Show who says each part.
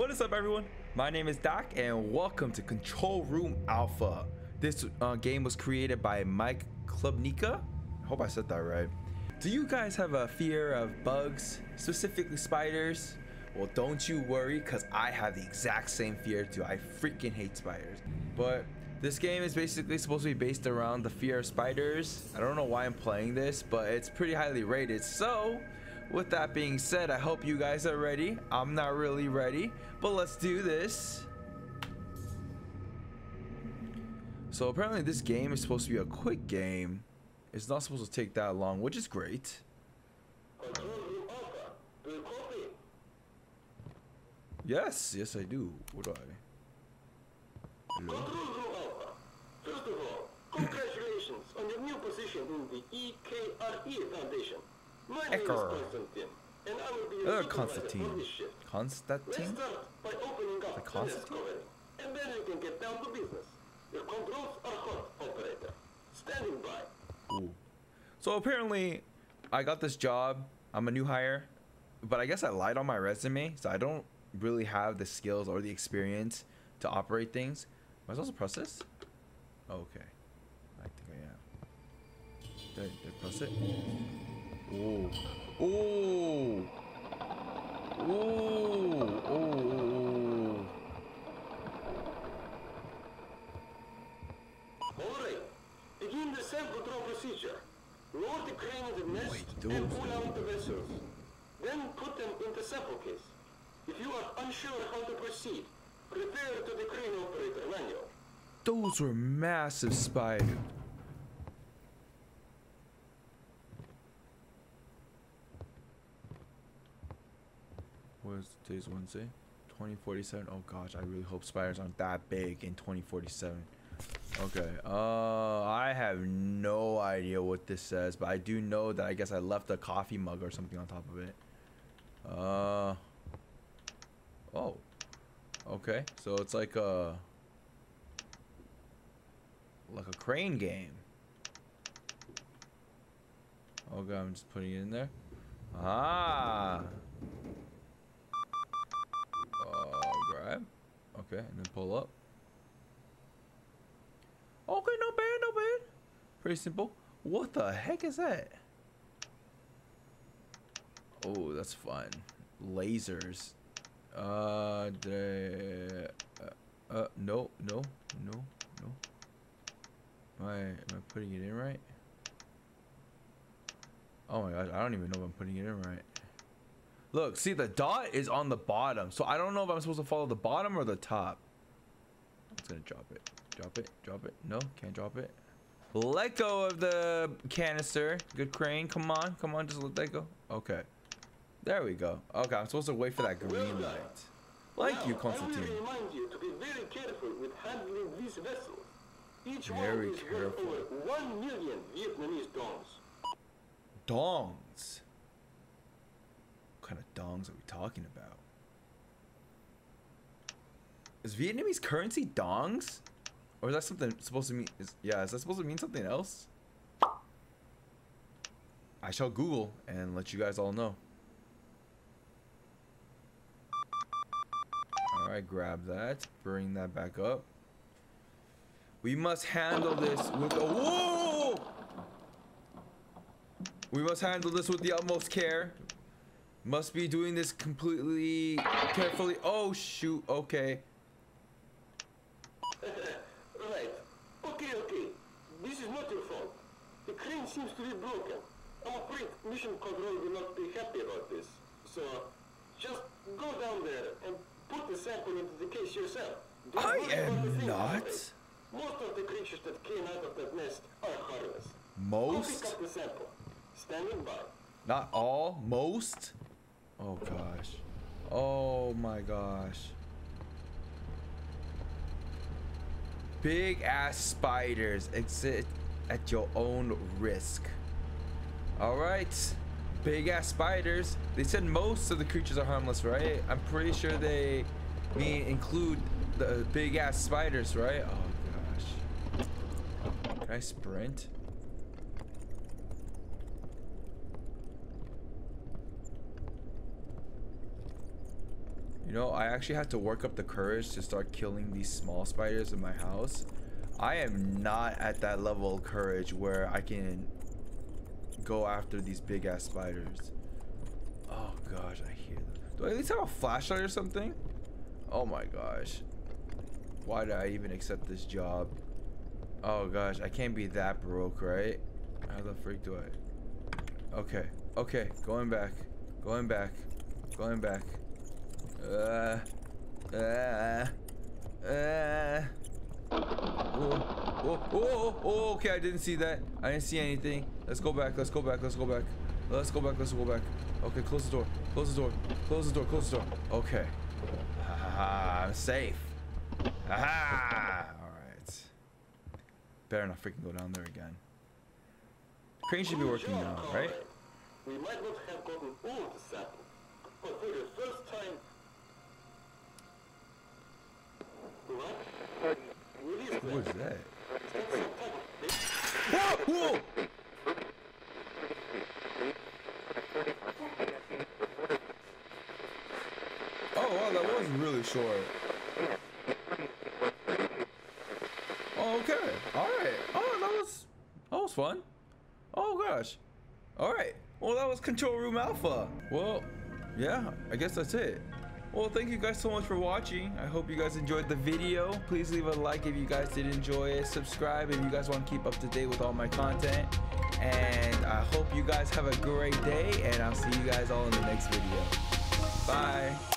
Speaker 1: What is up, everyone? My name is Dakk, and welcome to Control Room Alpha. This uh, game was created by Mike Klubnika. I hope I said that right. Do you guys have a fear of bugs, specifically spiders? Well, don't you worry, because I have the exact same fear too. I freaking hate spiders. But this game is basically supposed to be based around the fear of spiders. I don't know why I'm playing this, but it's pretty highly rated. So, with that being said, I hope you guys are ready. I'm not really ready, but let's do this. So apparently this game is supposed to be a quick game. It's not supposed to take that long, which is great. Yes, yes I do. What do I? Hello?
Speaker 2: Control room Alpha. First of all, congratulations on your new position in the EKRE Foundation. My name
Speaker 1: Ecker.
Speaker 2: is Konstantin, and I will be
Speaker 1: Hello,
Speaker 2: your supervisor for
Speaker 1: Constantine.
Speaker 2: Uh,
Speaker 1: constantine?
Speaker 2: start by opening up
Speaker 1: The Constantine?
Speaker 2: and then we can get down to business. Your controls are hot, operator. Standing by.
Speaker 1: Ooh. So apparently, I got this job. I'm a new hire, but I guess I lied on my resume, so I don't really have the skills or the experience to operate things. Am I supposed to press this? Oh, okay. I think I am. Did I, did I press it? Ooh. Ooh. Ooh. Ooh.
Speaker 2: Alright. Begin the self-control procedure. Lower the crane in the nest
Speaker 1: Wait,
Speaker 2: and pull out the vessels. Then put them in the sample case. If you are unsure how to proceed, refer to the crane operator manual.
Speaker 1: Those were massive spiders. What is today's Wednesday? 2047. Oh gosh, I really hope spiders aren't that big in 2047. Okay. Uh, I have no idea what this says, but I do know that I guess I left a coffee mug or something on top of it. Uh. Oh. Okay. So it's like a like a crane game. Okay, I'm just putting it in there. Ah. Okay, and then pull up. Okay, no bad, no bad. Pretty simple. What the heck is that? Oh, that's fun. Lasers. Uh, the, uh, uh, no, no, no, no. Am I, am I putting it in right? Oh my gosh, I don't even know if I'm putting it in right. Look, see the dot is on the bottom. So I don't know if I'm supposed to follow the bottom or the top. I'm just gonna drop it. Drop it, drop it. No, can't drop it. Let go of the canister. Good crane. Come on, come on, just let that go. Okay. There we go. Okay, I'm supposed to wait for that green light. Like
Speaker 2: now,
Speaker 1: you,
Speaker 2: I
Speaker 1: Constantine.
Speaker 2: remind you to be very careful with handling these vessels. Each
Speaker 1: Very
Speaker 2: one is
Speaker 1: careful.
Speaker 2: worth over 1 million Vietnamese dongs.
Speaker 1: Dongs. Kind of dongs are we talking about? Is Vietnamese currency dongs? Or is that something supposed to mean? Is, yeah, is that supposed to mean something else? I shall Google and let you guys all know. Alright, grab that. Bring that back up. We must handle this with a. Whoa! We must handle this with the utmost care. Must be doing this completely carefully. Oh, shoot. Okay.
Speaker 2: Right. Okay, okay. This is not your fault. The crane seems to be broken. I'm afraid Mission Control will not be happy about this. So, just go down there and put the sample into the case yourself. Don't
Speaker 1: I
Speaker 2: worry about the
Speaker 1: am not.
Speaker 2: Most of the creatures that came out of that nest are harmless.
Speaker 1: Most?
Speaker 2: up the sample. Standing by.
Speaker 1: Not all? Most? Oh, gosh. Oh, my gosh. Big ass spiders exit at your own risk. Alright. Big ass spiders. They said most of the creatures are harmless, right? I'm pretty sure they mean include the big ass spiders, right? Oh gosh. Can I sprint? You know, I actually had to work up the courage to start killing these small spiders in my house. I am not at that level of courage where I can go after these big ass spiders. Oh gosh, I hear them. Do I at least have a flashlight or something? Oh my gosh. Why did I even accept this job? Oh gosh, I can't be that broke, right? How the freak do I? Okay, okay, going back, going back, going back. Uh, uh, uh. Oh, oh, oh, oh, okay, I didn't see that. I didn't see anything. Let's go back, let's go back, let's go back. Let's go back, let's go back. Okay, close the door, close the door, close the door, close the door. Okay. Ha I'm safe. Aha! Alright. Better not freaking go down there again. Crane should be working now, right?
Speaker 2: We might not have gotten all the sample, but for the first time... What? Is that?
Speaker 1: Whoa! Whoa! Oh wow, that was really short. Oh, okay. Alright. Oh, that was that was fun. Oh gosh. Alright. Well that was Control Room Alpha. Well, yeah, I guess that's it. Well, thank you guys so much for watching. I hope you guys enjoyed the video. Please leave a like if you guys did enjoy it. Subscribe if you guys want to keep up to date with all my content. And I hope you guys have a great day. And I'll see you guys all in the next video. Bye.